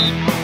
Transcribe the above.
Bye.